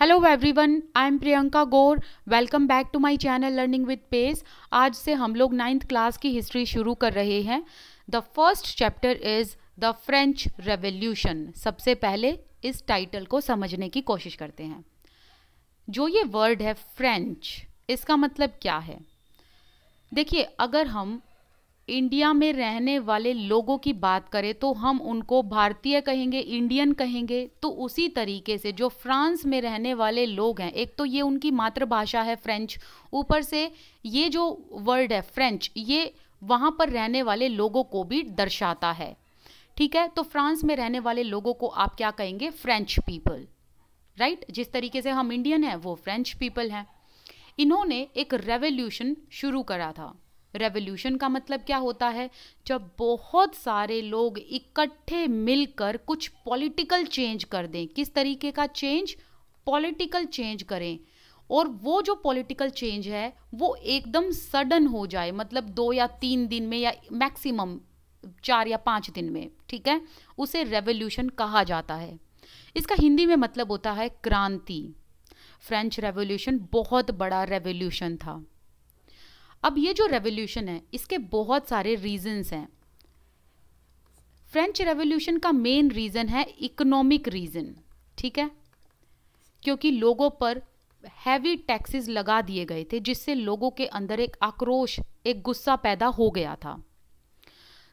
Hello everyone I am Priyanka Gaur welcome back to my channel learning with pace आज से हम लोग ninth class की history शुरू कर रहे हैं। The first chapter is the French revolution सबसे पहले इस टाइटल को समझने की कोशिश करते हैं। जो ये वर्ड है फ्रेंच इसका मतलब क्या है? देखिए, अगर हम इंडिया में रहने वाले लोगों की बात करें तो हम उनको भारतीय कहेंगे, इंडियन कहेंगे तो उसी तरीके से जो फ्रांस में रहने वाले लोग हैं, एक तो ये उनकी मातृभाषा है फ्रेंच, ऊपर से ये जो वर्ड है फ्रेंच, ये वहाँ पर रहने वाले लोगों को भी दर्शाता है। ठीक है? तो फ्रांस में रहने वाले लोगों को आप क्या कहेंगे? French people. राइट? जिस तरीके से हम इंडियन हैं, वो फ्रेंच पीपल हैं। इन्होंने एक रेवोल्यूशन शुरू करा था। रेवोल्यूशन का मतलब क्या होता है? जब बहुत सारे लोग इकट्ठे मिलकर कुछ पॉलिटिकल चेंज कर दें। किस तरीके का चेंज पॉलिटिकल चेंज करें। और वो जो पॉलिटिकल चेंज है, वो एकदम सडन हो जाए। मतलब दो या तीन दिन में या मैक्सिमम चार या पाँच दिन में, ठीक है? उसे रेवोल्यूशन कहा जाता है। इसका हिंदी में मतलब होता है क्रांति। फ्रेंच रेवोल्यूशन बहुत बड़ा रेवोल्यूशन था। अब ये जो रेवोल्यूशन है, इसके बहुत सारे रीजंस हैं। फ्रेंच रेवोल्यूशन का मेन रीज़न है इकोनॉमिक रीज़न ठीक है? क्योंकि लोगों पर हैवी टैक्सेस लगा दिए गए थे, जिससे लोगों के अंदर एक आक्रोश, एक गुस्सा पैदा हो गया था।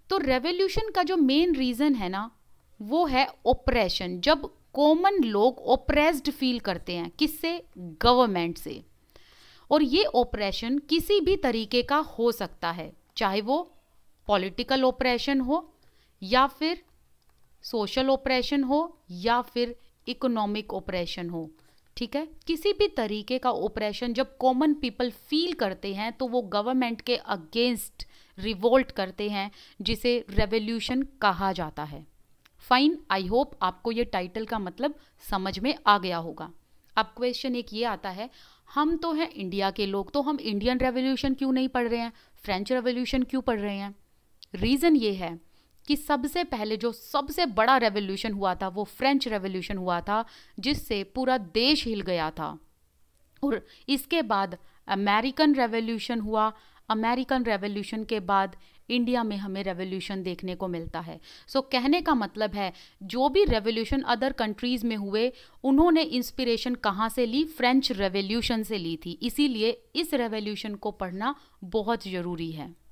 तो रेवोल्यूशन का जो मेन रीज़न है ना, वो है ओप्रेशन जब कॉमन लोग ओप्रेस्ड फील करते हैं, किससे? गवर्नमेंट से। और ये ऑपरेशन किसी भी तरीके का हो सकता है, चाहे वो पॉलिटिकल ऑपरेशन हो या फिर सोशल ऑपरेशन हो या फिर इकोनॉमिक ऑपरेशन हो, ठीक है? किसी भी तरीके का ऑपरेशन जब कॉमन पीपल फील करते हैं तो वो गवर्नमेंट के अगेंस्ट रिवोल्ट करते हैं, जिसे रेवोल्यूशन कहा जाता है। फाइन आई होप आपको ये टाइटल का मतलब समझ में आ गया होगा। अब क्वेश्चन एक ये आता है हम तो हैं इंडिया के लोग तो हम इंडियन रेवोल्यूशन क्यों नहीं पढ़ रहे हैं? फ्रेंच रेवोल्यूशन क्यों पढ़ रहे हैं? रीज़न ये है कि सबसे पहले जो सबसे बड़ा रेवोल्यूशन हुआ था, वो फ्रेंच रेवोल्यूशन हुआ था, जिससे पूरा देश हिल गया था। और इसके बाद अमेरिकन रेवोल्यूशन हुआ। अमेरिकन रेवोल्यूशन के बाद इंडिया में हमें रेवोल्यूशन देखने को मिलता है। सो so, कहने का मतलब है जो भी रेवोल्यूशन अदर कंट्रीज़ में हुए उन्होंने इंस्पिरेशन कहाँ से ली? फ्रेंच रेवोल्यूशन से ली थी। इसीलिए इस रेवोल्यूशन को पढ़ना बहुत ज़रूरी है।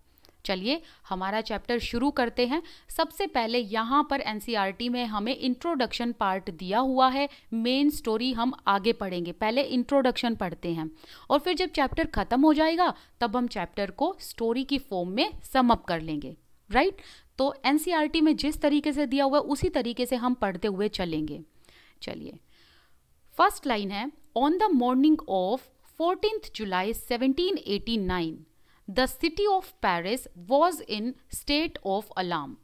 चलिए, हमारा चैप्टर शुरू करते हैं। सबसे पहले यहाँ पर एन e में हमें इंट्रोडक्शन पार्ट दिया हुआ है। मेन स्टोरी हम आगे पढ़ेंगे। पहले इंट्रोडक्शन पढ़ते हैं। और फिर जब चैप्टर ख़त्म हो जाएगा, तब हम चैप्टर को स्टोरी की फॉर्म में समअप कर लेंगे। राइट तो एन e में जिस तरीके से दिया हुआ है, उसी तरीके से हम पढ़ते हुए चलेंगे। चलिए। फ़र्स्ट लाइन है on the morning of fourteen July 1789 the city of Paris was in state of alarm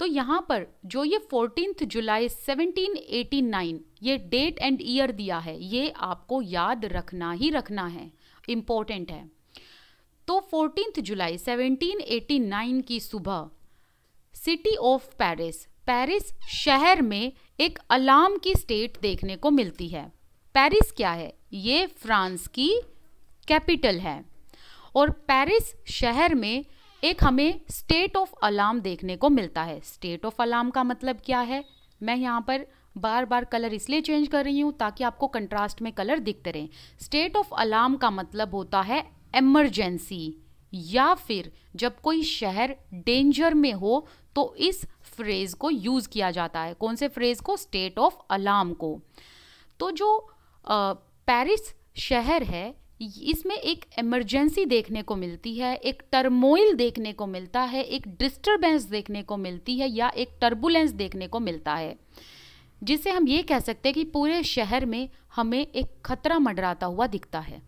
तो यहाँ पर जो ये फोर्टीन जुलाई 1789 ये डेट एंड ईयर दिया है, ये आपको याद रखना ही रखना है इम्पोर्टेंट है। तो फोर्टीन जुलाई 1789 की सुबह सिटी ऑफ़ पेरिस पेरिस शहर में एक अलार्म की स्टेट देखने को मिलती है। पेरिस क्या है? ये फ्रांस की कैपिटल है। और पेरिस शहर में एक हमें स्टेट ऑफ़ अलार्म देखने को मिलता है। स्टेट ऑफ़ अलार्म का मतलब क्या है? मैं यहाँ पर बार बार कलर इसलिए चेंज कर रही हूँ ताकि आपको कंट्रास्ट में कलर दिखते रहें। स्टेट ऑफ़ अलार्म का मतलब होता है एमरजेंसी या फिर जब कोई शहर डेंजर में हो तो इस फ्रेज को यूज़ किया जाता है। कौन से फ्रेज को? स्टेट ऑफ़ अलार्म को। तो जो पेरिस शहर है इसमें एक इमरजेंसी देखने को मिलती है, एक टर्मोइल देखने को मिलता है, एक डिस्टरबेंस देखने को मिलती है या एक टर्बुलेंस देखने को मिलता है। जिसे हम ये कह सकते हैं कि पूरे शहर में हमें एक खतरा मंडराता हुआ दिखता है।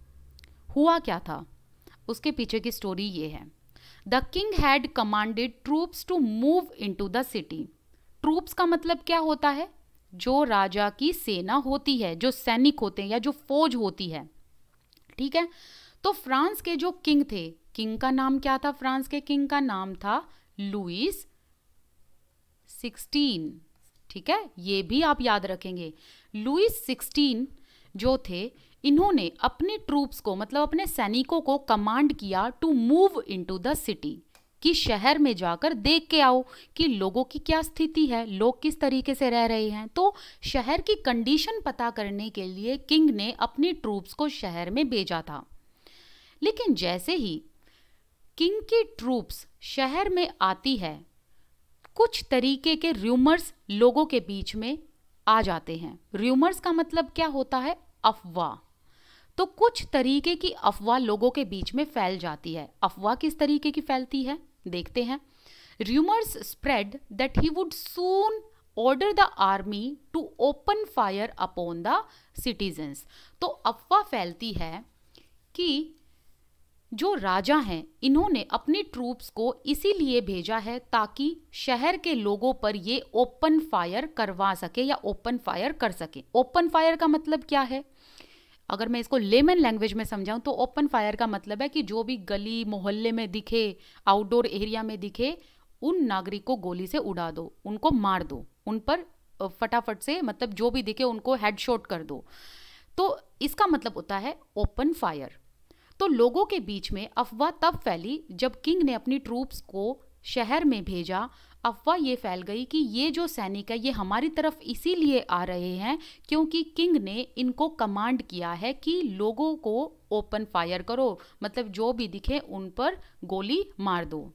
हुआ क्या था? उसके पीछे की स्टोरी ये है। The king had commanded troops to move into the city troops का मतलब क्या होता है? जो राजा की सेना होती है, जो सैनिक होते हैं या जो फौज होती है। ठीक है? तो फ्रांस के जो किंग थे, किंग का नाम क्या था फ्रांस के? किंग का नाम था लुइस सिक्सटीन। ठीक है? ये भी आप याद रखेंगे। लुइस सिक्सटीन जो थे, इन्होंने अपने ट्रूप्स को मतलब अपने सैनिकों को कमांड किया to move into the city कि शहर में जाकर देख के आओ कि लोगों की क्या स्थिति है, लोग किस तरीके से रह रहे हैं। तो शहर की कंडीशन पता करने के लिए किंग ने अपनी ट्रूप्स को शहर में भेजा था। लेकिन जैसे ही किंग की ट्रूप्स शहर में आती है, कुछ तरीके के र्यूमर्स लोगों के बीच में आ जाते हैं। र्यूमर्स का मतलब क्या होता है? अफवाह। तो कुछ तरीके की अफवाह लोगों के बीच में फैल जाती है। अफवाह किस तरीके की फैलती है? देखते हैं। Rumours spread that he would soon order the army to open fire upon the citizens तो अफवाह फैलती है कि जो राजा हैं, इन्होंने अपनी ट्रूप्स को इसीलिए भेजा है ताकि शहर के लोगों पर ये ओपन फायर करवा सके या ओपन फायर कर सके। ओपन फायर का मतलब क्या है? अगर मैं इसको लेमन लैंग्वेज में समझाऊं तो ओपन फायर का मतलब है कि जो भी गली, मोहल्ले में दिखे आउटडोर एरिया में दिखे, उन नागरिक को गोली से उड़ा दो, उनको मार दो, उन पर फटाफट से मतलब जो भी दिखे, उनको हेडशॉट कर दो। तो इसका मतलब होता है ओपन फायर तो लोगों के बीच में अफवाह तब फैली जब किंग ने अपनी ट्रूप्स को शहर में भेजा अफवाह ये फैल गई कि ये जो सैनिक है, ये हमारी तरफ़ इसीलिए आ रहे हैं क्योंकि किंग ने इनको कमांड किया है कि लोगों को ओपन फायर करो मतलब जो भी दिखे उन पर गोली मार दो।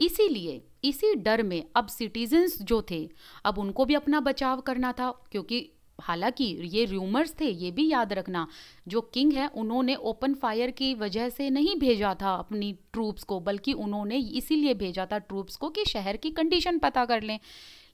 इसीलिए, इसी डर में अब सिटीजन्स जो थे, अब उनको भी अपना बचाव करना था क्योंकि हालाँकि ये र्यूमर्स थे, ये भी याद रखना। जो किंग है, उन्होंने ओपन फायर की वजह से नहीं भेजा था अपनी ट्रूप्स को, बल्कि उन्होंने इसीलिए भेजा था ट्रूप्स को कि शहर की कंडीशन पता कर लें।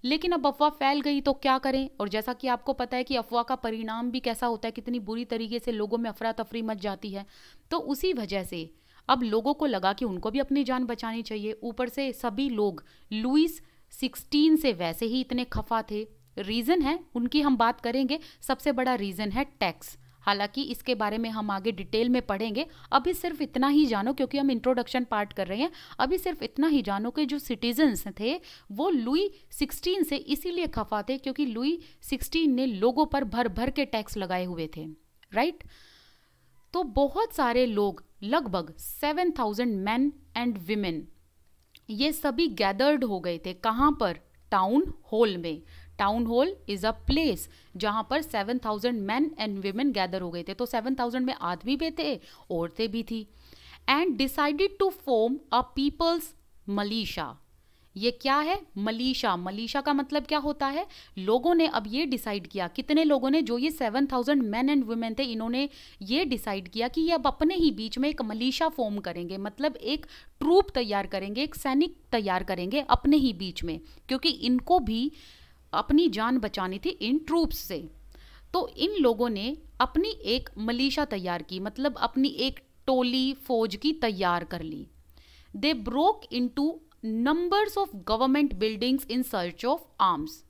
लेकिन अब अफवाह फैल गई तो क्या करें? और जैसा कि आपको पता है कि अफवाह का परिणाम भी कैसा होता है, कितनी बुरी तरीके से लोगों में अफरा तफरी मच जाती है तो उसी वजह से अब लोगों को लगा कि उनको भी अपनी जान बचानी चाहिए। ऊपर से सभी लोग लुइस सिक्सटीन से वैसे ही इतने खफा थे। रीज़न है, उनकी हम बात करेंगे। सबसे बड़ा रीज़न है टैक्स। हालाँकि इसके बारे में हम आगे डिटेल में पढ़ेंगे। अभी सिर्फ़ इतना ही जानो, क्योंकि हम इंट्रोडक्शन पार्ट कर रहे हैं। अभी सिर्फ़ इतना ही जानो कि जो सिटीजन्स थे, वो लुई सिक्सटीन से इसीलिए खफा थे क्योंकि लुई सिक्सटीन ने लोगों पर भर भर के टैक्स लगाए हुए थे राइट तो बहुत सारे लोग, लगभग seven thousand men and women ये सभी गैदर्ड हो गए थे कहाँ पर? टाउन हॉल में। Town hall is a place जहाँ पर seven thousand men and women gather हो गए थे। तो सेवन थाउज़ेंड में आदमी भी थे, औरतें भी थी। And decided to form a people's militia ये क्या है? मलीशा। मलीशा का मतलब क्या होता है? लोगों ने अब ये डिसाइड किया। कितने लोगों ने? जो ये seven thousand men and women थे, इन्होंने ये डिसाइड किया कि ये अब अपने ही बीच में एक मलीशा फॉर्म करेंगे। मतलब एक ट्रूप तैयार करेंगे, एक सैनिक तैयार करेंगे अपने ही बीच में। क्योंकि इनको भी अपनी जान बचानी थी इन ट्रूप्स से। तो इन लोगों ने अपनी एक मलिशा तैयार की मतलब अपनी एक टोली, फौज की तैयार कर ली। They broke into numbers of government buildings in search of arms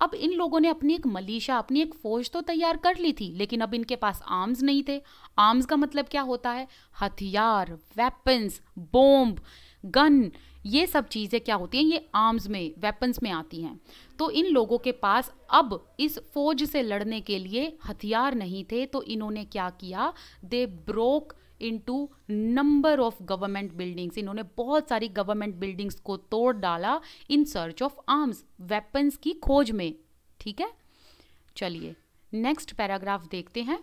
अब इन लोगों ने अपनी एक मलिशा अपनी एक फौज तो तैयार कर ली थी, लेकिन अब इनके पास आर्म्स नहीं थे। आर्म्स का मतलब क्या होता है? हथियार वेपन्स बॉम्ब गन ये सब चीज़ें क्या होती हैं? ये आर्म्स में वेपन्स में आती हैं। तो इन लोगों के पास अब इस फौज से लड़ने के लिए हथियार नहीं थे तो इन्होंने क्या किया? They broke into number of government buildings इन्होंने बहुत सारी गवर्नमेंट बिल्डिंग्स को तोड़ डाला in search of arms weapons की खोज में। ठीक है? चलिए नेक्स्ट पैराग्राफ देखते हैं।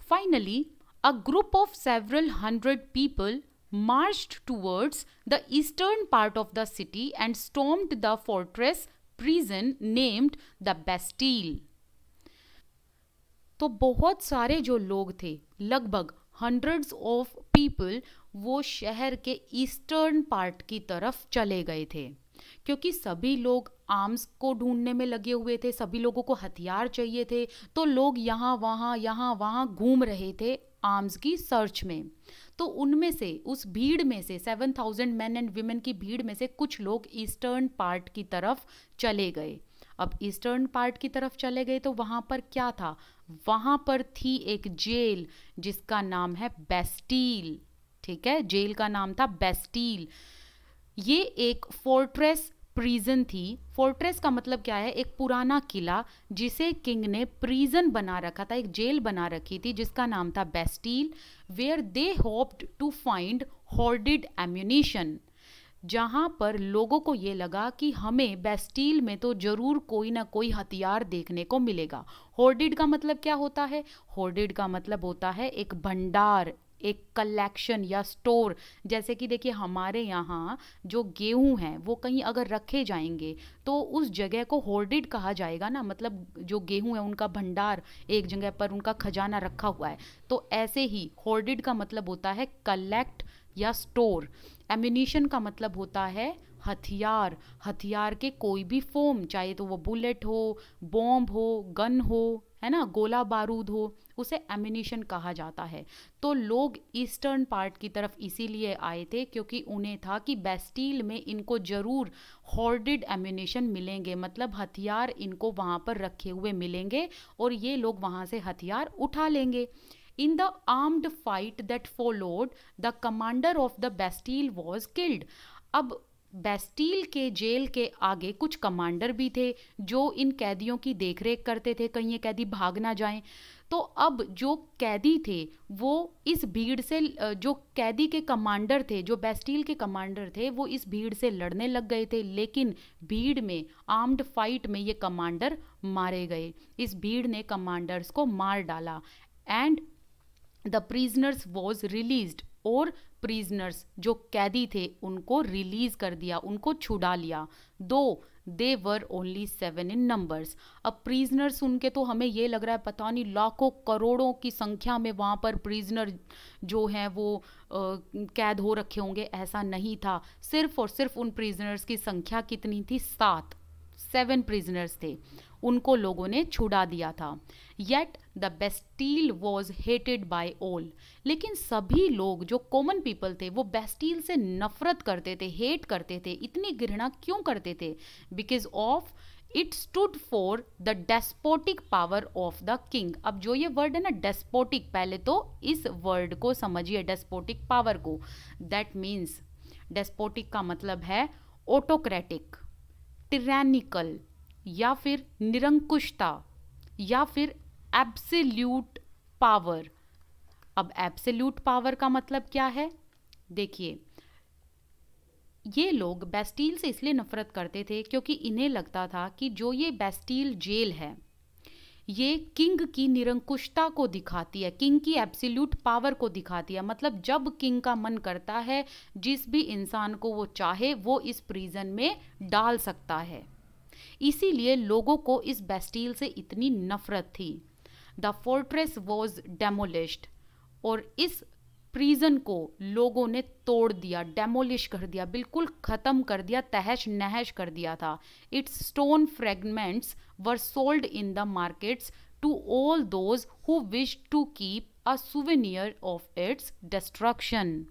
Finally a group of several hundred people marched towards the eastern part of the city and stormed the fortress prison named the Bastille. तो बहुत सारे जो लोग थे, लगभग हंड्रेड्स ऑफ़ पीपल वो शहर के ईस्टर्न पार्ट की तरफ़ चले गए थे क्योंकि सभी लोग आर्म्स को ढूँढने में लगे हुए थे, सभी लोगों को हथियार चाहिए थे तो लोग यहाँ, वहाँ यहाँ, वहाँ घूम रहे थे आर्म्स की सर्च में। तो उनमें से, उस भीड़ में से seven thousand men and women की भीड़ में से कुछ लोग ईस्टर्न पार्ट की तरफ़ चले गए। अब ईस्टर्न पार्ट की तरफ़ चले गए तो वहाँ पर क्या था? वहाँ पर थी एक जेल, जिसका नाम है बेस्टील ठीक है? जेल का नाम था बेस्टील ये एक फोर्ट्रेस प्रीजन थी। फोर्ट्रेस का मतलब क्या है? एक पुराना किला, जिसे किंग ने प्रीजन बना रखा था, एक जेल बना रखी थी, जिसका नाम था Bastille where they hoped to find hoarded ammunition जहाँ पर लोगों को ये लगा कि हमें बेस्टील में तो ज़रूर कोई ना कोई हथियार देखने को मिलेगा। होर्डिड का मतलब क्या होता है? होर्डिड का मतलब होता है एक भंडार। एक कलेक्शन या स्टोर जैसे कि देखिए हमारे यहाँ जो गेहूँ हैं, वो कहीं अगर रखे जाएँगे तो उस जगह को होर्डिड कहा जाएगा ना मतलब जो गेहूँ है, उनका भंडार एक जगह पर उनका खजाना रखा हुआ है। तो ऐसे ही होर्डिड का मतलब होता है कलेक्ट या स्टोर एम्यूनिशन का मतलब होता है हथियार। हथियार के कोई भी फॉर्म चाहे तो वो बुलेट हो बॉम्ब हो गन हो है ना गोला बारूद हो उसे एम्यूनिशन कहा जाता है तो लोग ईस्टर्न पार्ट की तरफ़ इसीलिए आए थे क्योंकि उन्हें था कि बेस्टील में इनको ज़रूर हॉर्डिड एम्यूनिशन मिलेंगे मतलब हथियार इनको वहाँ पर रखे हुए मिलेंगे और ये लोग वहाँ से हथियार उठा लेंगे In the armed fight that followed, the commander of the Bastille was killed. अब बेस्टील के जेल के आगे कुछ कमांडर भी थे जो इन कैदियों की देखरेख करते थे, कहीं ये कैदी भाग ना जाएँ। तो अब जो कैदी थे, वो इस भीड़ से जो कैदी के कमांडर थे, जो बेस्टील के कमांडर थे, वो इस भीड़ से लड़ने लग गए थे, लेकिन भीड़ में, आर्म्ड फाइट में ये कमांडर मारे गए। इस भीड़ ने कमांडर्स को मार डाला। And the prisoners was released और प्रिजनर्स जो कैदी थे उनको रिलीज़ कर दिया उनको छुड़ा लिया। Though they were only seven in numbers अब प्रिजनर्स सुन के तो हमें ये लग रहा है पता नहीं लाखों करोड़ों की संख्या में वहाँ पर प्रिजनर जो हैं वो आ, कैद हो रखे होंगे ऐसा नहीं था। सिर्फ़ और सिर्फ़ उन प्रिजनर्स की संख्या कितनी थी? सात। सेवन प्रिजनर्स थे। उनको लोगों ने छुड़ा दिया था। Yet the Bastille was hated by all लेकिन सभी लोग जो कॉमन पीपल थे, वो बेस्टील से नफरत करते थे हेट करते थे, इतनी घृणा क्यों करते थे? Because of it stood for the despotic power of the king अब जो ये वर्ड है ना डेस्पोटिक पहले तो इस वर्ड को समझिए डेस्पोटिक पावर को। दैट मीन्स डेस्पोटिक का मतलब है ऑटोक्रेटिक टिरैनिकल या फिर निरंकुशता, या फिर एब्सल्यूट पावर अब एब्सल्यूट पावर का मतलब क्या है? देखिए, ये लोग बेस्टील से इसलिए नफरत करते थे क्योंकि इन्हें लगता था कि जो ये बेस्टील जेल है, ये किंग की निरंकुशता को दिखाती है, किंग की एब्सल्यूट पावर को दिखाती है। मतलब जब किंग का मन करता है, जिस भी इंसान को वो चाहे, वो इस प्रिजन में डाल सकता है। इसीलिए लोगों को इस बेस्टील से इतनी नफरत थी। द फोर्ट्रेस वॉज़ डेमोलिश्ड और इस प्रीजन को लोगों ने तोड़ दिया डेमोलिश कर दिया, बिल्कुल ख़त्म कर दिया, तहश नहश कर दिया था। Its stone fragments were sold in the markets to all those who wish to keep a souvenir of its destruction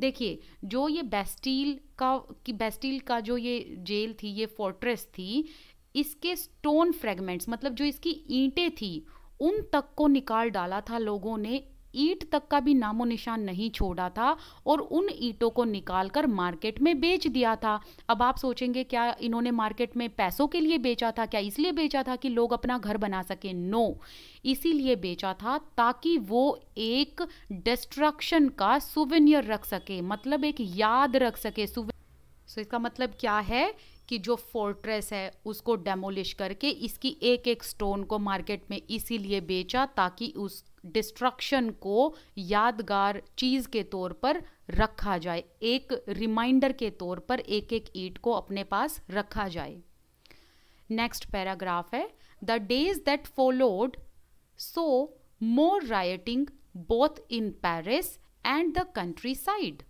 देखिए, जो ये बेस्टील का, कि बेस्टील का जो ये जेल थी, ये फोर्ट्रेस थी, इसके स्टोन फ्रेगमेंट्स मतलब जो इसकी ईंटें थी, उन तक को निकाल डाला था लोगों ने ईट तक का भी नामो निशान नहीं छोड़ा था और उन ईटों को निकाल कर मार्केट में बेच दिया था। अब आप सोचेंगे क्या इन्होंने मार्केट में पैसों के लिए बेचा था? क्या इसलिए बेचा था कि लोग अपना घर बना सके? नो इसीलिए बेचा था ताकि वो एक डिस्ट्रक्शन का सुवेनियर रख सके मतलब एक याद रख सके। सो so, इसका मतलब क्या है कि जो फोर्ट्रेस है उसको डेमोलिश करके इसकी एक एक स्टोन को मार्केट में इसीलिए बेचा ताकि उस डिस्ट्रक्शन को यादगार चीज़ के तौर पर रखा जाए। एक रिमाइंडर के तौर पर एक एक ईट को अपने पास रखा जाए। नेक्स्ट पैराग्राफ है। The days that followed saw more rioting both in Paris and the countryside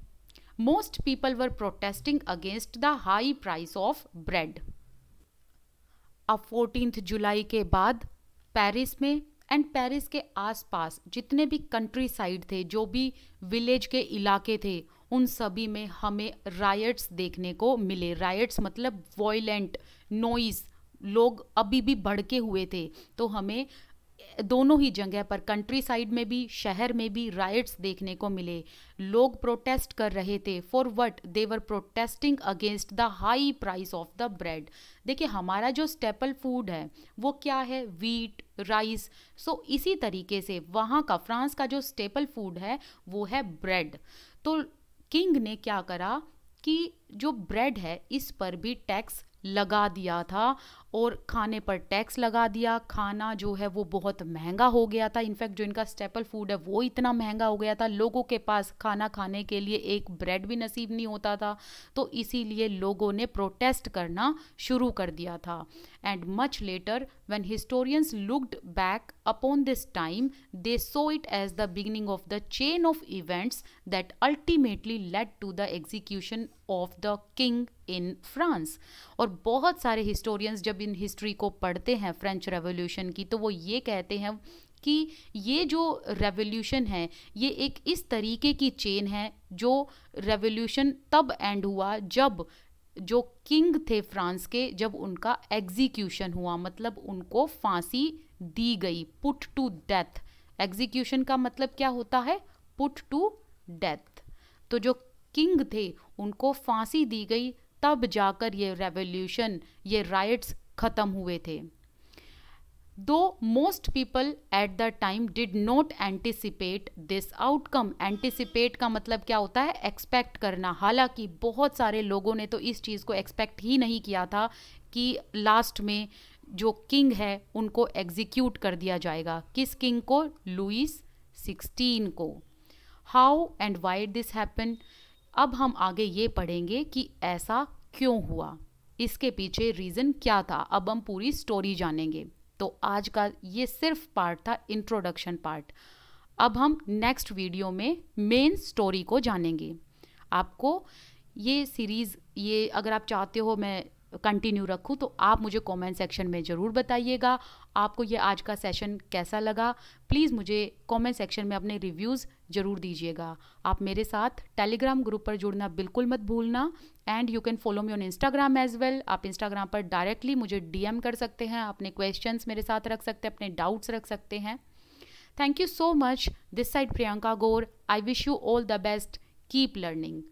most people were protesting against the high price of bread अब फोर्टीन जुलाई के बाद पेरिस में एंड पेरिस के आसपास जितने भी कंट्री साइड थे, जो भी विलेज के इलाके थे, उन सभी में हमें रायट्स देखने को मिले। रायट्स मतलब वॉयलेंट नोइस लोग अभी भी भड़के हुए थे तो हमें दोनों ही जगह पर कंट्री साइड में भी, शहर में भी राइट्स देखने को मिले। लोग प्रोटेस्ट कर रहे थे। For what they were protesting against the high price of the bread देखिए, हमारा जो स्टेपल फ़ूड है, वो क्या है? वीट राइस सो इसी तरीके से वहाँ का फ्रांस का जो स्टेपल फ़ूड है, वो है ब्रेड तो किंग ने क्या करा कि जो ब्रेड है, इस पर भी टैक्स लगा दिया था। और खाने पर टैक्स लगा दिया। खाना जो है वो बहुत महँगा हो गया था। इनफैक्ट जो इनका स्टेपल फ़ूड है, वो इतना महँगा हो गया था। लोगों के पास खाना खाने के लिए एक ब्रेड भी नसीब नहीं होता था। तो इसीलिए लोगों ने प्रोटेस्ट करना शुरू कर दिया था। And much later when historians looked back upon this time they saw it as the beginning of the chain of events that ultimately led to the execution of the king in France और बहुत सारे historians जब in history को पढ़ते हैं French revolution की तो वो ये कहते हैं कि ये जो रेवोल्यूशन है, ये एक इस तरीके की चेन है जो रेवोल्यूशन तब एंड हुआ जब जो किंग थे फ्रांस के, जब उनका एग्जीक्यूशन हुआ। मतलब उनको फांसी दी गई पुट टू डेथ एग्जीक्यूशन का मतलब क्या होता है? पुट टू डेथ तो जो किंग थे, उनको फांसी दी गई, तब जाकर ये रेवोल्यूशन ये राइट्स ख़त्म हुए थे। Though most people at the time did not anticipate this outcome anticipate का मतलब क्या होता है? एक्सपेक्ट करना। हालाँकि बहुत सारे लोगों ने तो इस चीज़ को एक्सपेक्ट ही नहीं किया था कि लास्ट में जो किंग है, उनको एग्जीक्यूट कर दिया जाएगा। किस किंग को? लुइस सिक्सटीन को। How and why this happen अब हम आगे ये पढ़ेंगे कि ऐसा क्यों हुआ। इसके पीछे रीज़न क्या था? अब हम पूरी स्टोरी जानेंगे। तो आज का ये सिर्फ़ पार्ट था इंट्रोडक्शन पार्ट अब हम नेक्स्ट वीडियो में मेन स्टोरी को जानेंगे। आपको ये सीरीज़ ये अगर आप चाहते हो, मैं कंटिन्यू रखूँ तो आप मुझे कमेंट सेक्शन में ज़रूर बताइएगा। आपको ये आज का सेशन कैसा लगा? प्लीज़ मुझे कमेंट सेक्शन में अपने रिव्यूज़ ज़रूर दीजिएगा। आप मेरे साथ टेलीग्राम ग्रुप पर जुड़ना बिल्कुल मत भूलना and you can follow me on Instagram as well आप इंस्टाग्राम पर डायरेक्टली मुझे डीएम कर सकते हैं, अपने क्वेश्चंस मेरे साथ रख सकते हैं, अपने डाउट्स रख सकते हैं। Thank you so much this side Priyanka Gaur I wish you all the best keep learning